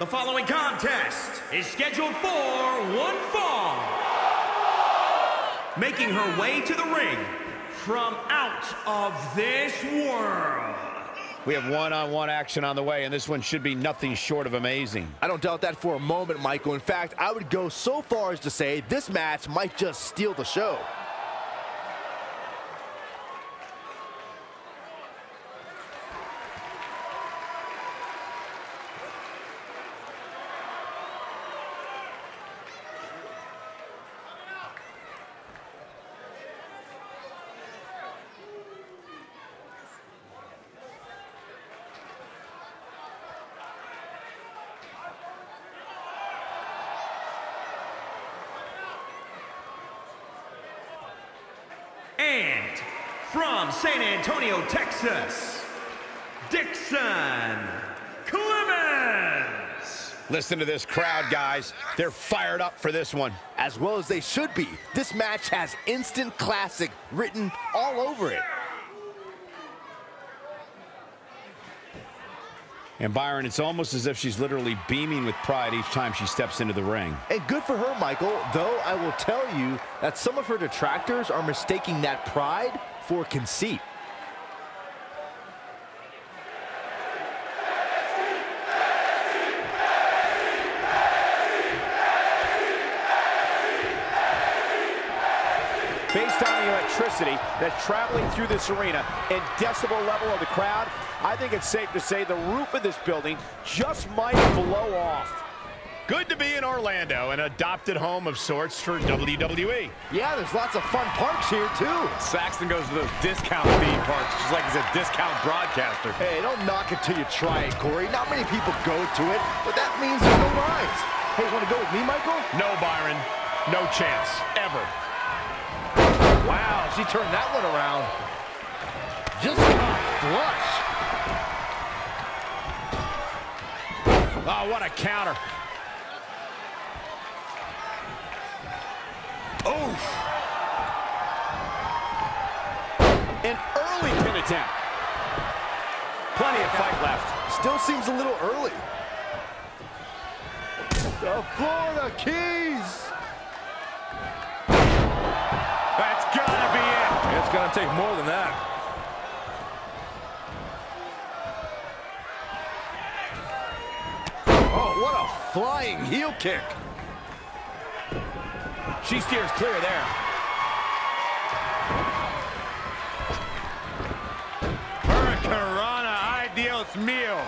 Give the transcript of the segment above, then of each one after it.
The following contest is scheduled for one fall. Making her way to the ring from out of this world. We have one-on-one -on -one action on the way, and this one should be nothing short of amazing. I don't doubt that for a moment, Michael. In fact, I would go so far as to say this match might just steal the show. And from San Antonio, Texas, Dixon Clemens. Listen to this crowd, guys. They're fired up for this one. As well as they should be. This match has instant classic written all over it. And Byron, it's almost as if she's literally beaming with pride each time she steps into the ring. And good for her, Michael, though I will tell you that some of her detractors are mistaking that pride for conceit. Based on the electricity that's traveling through this arena and decibel level of the crowd, I think it's safe to say the roof of this building just might blow off. Good to be in Orlando, an adopted home of sorts for WWE. Yeah, there's lots of fun parks here, too. Saxton goes to those discount theme parks just like he's a discount broadcaster. Hey, don't knock it till you try it, Corey. Not many people go to it, but that means there's no lines. Hey, want to go with me, Michael? No, Byron. No chance. Ever. Wow, she turned that one around. Just got flush. Oh, what a counter. Oof. An early pin attempt. Plenty of fight left. Still seems a little early. The Florida Keys. It. It's gonna take more than that. Oh, what a flying heel kick. She steers clear there. Hurricanrana, ideal meal.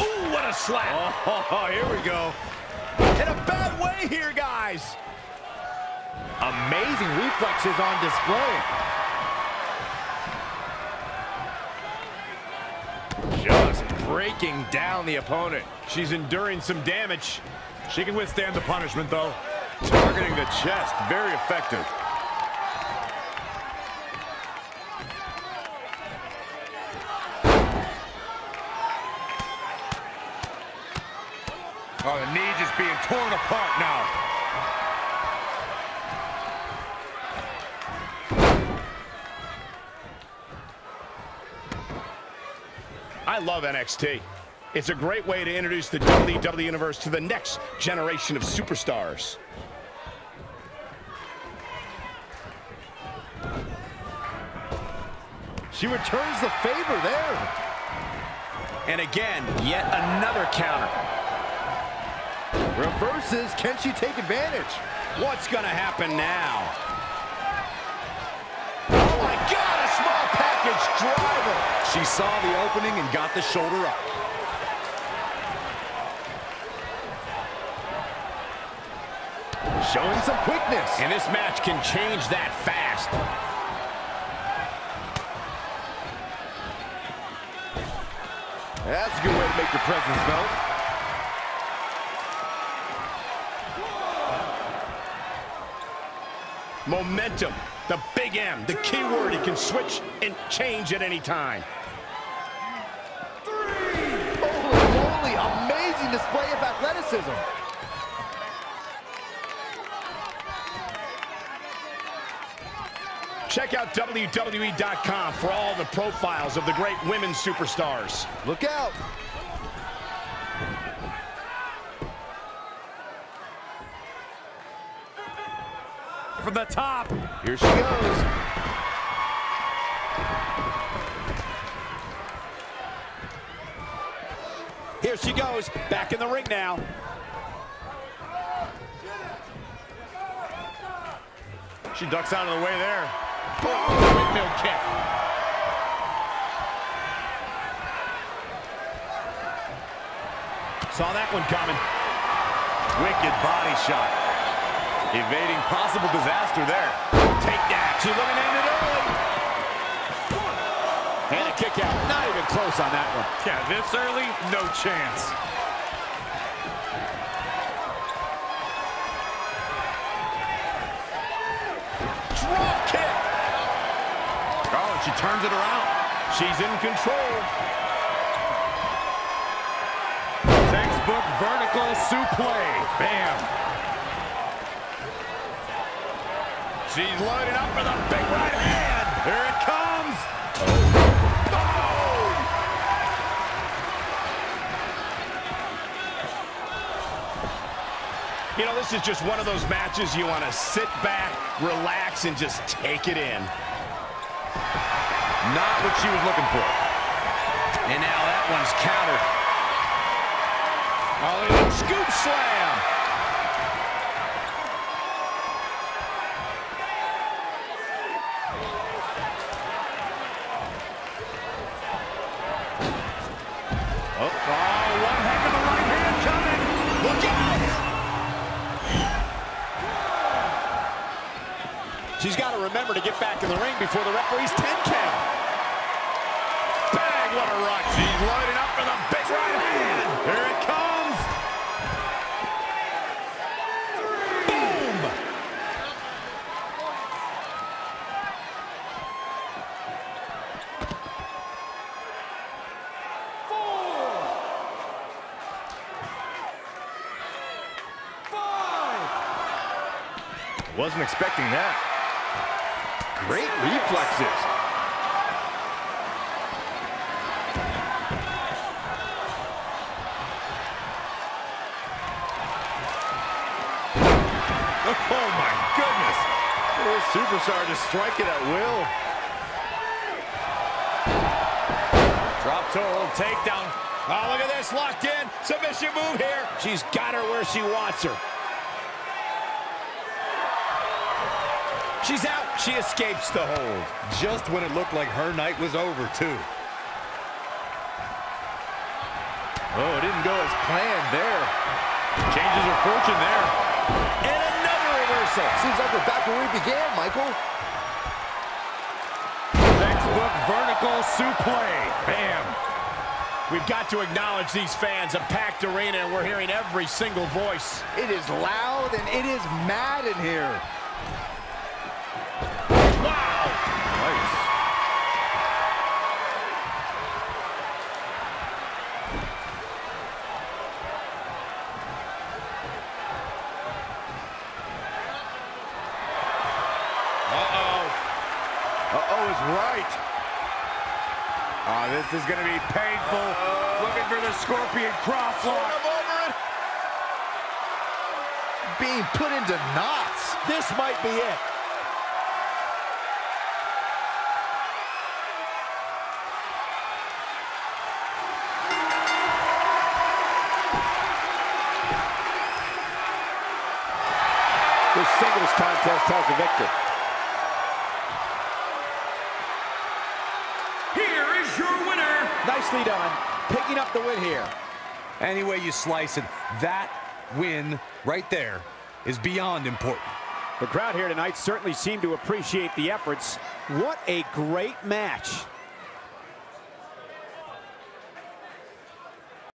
Ooh, what a slap. Oh, here we go. In a bad way here, guys. Amazing reflexes on display. Just breaking down the opponent. She's enduring some damage. She can withstand the punishment, though. Targeting the chest, very effective. Oh, the knee just being torn apart now. I love NXT. It's a great way to introduce the WWE Universe to the next generation of superstars. She returns the favor there. And again, yet another counter. Reverses, can she take advantage? What's gonna happen now? Oh my God, a small package driver. She saw the opening and got the shoulder up. Showing some quickness. And this match can change that fast. That's a good way to make your presence felt. Momentum, the big M, the key word. He can switch and change at any time. athleticism. Check out WWE.com for all the profiles of the great women superstars. Look out. From the top. Here she goes. Here she goes, back in the ring now. She ducks out of the way there. Oh, windmill kick. Saw that one coming. Wicked body shot. Evading possible disaster there. Take that. She's looking end it early. Kick out. Not even close on that one. Yeah, this early, no chance. Drop kick. Oh, and she turns it around. She's in control. Textbook vertical suplex. Bam. She's loading up for the big right hand. Here it comes. Oh. You know, this is just one of those matches you want to sit back, relax, and just take it in. Not what she was looking for. And now that one's countered. Oh, scoop slam. Oh, oh, one heck of a right hand coming. Look out! She's got to remember to get back in the ring before the referee's 10 count. Bang, what a rush. She's loading up for the big right hand. Here it comes. Boom! Four. Five. Wasn't expecting that. Great reflexes. Oh, my goodness. This superstar just it at will. Drop toe hold takedown. Oh, look at this, locked in. Submission move here. She's got her where she wants her. She's out. She escapes the hold. Just when it looked like her night was over, too. Oh, it didn't go as planned there. Changes her fortune there. And another reversal. Seems like we're back where we began, Michael. Textbook vertical suplex. Bam. We've got to acknowledge these fans, a packed arena, and we're hearing every single voice. It is loud and it is mad in here. Is going to be painful. Looking for the Scorpion crosslock. over it. Being put into knots. This might be it. This singles contest has a victor. Nicely done. Picking up the win here. Any way you slice it, that win right there is beyond important. The crowd here tonight certainly seemed to appreciate the efforts. What a great match.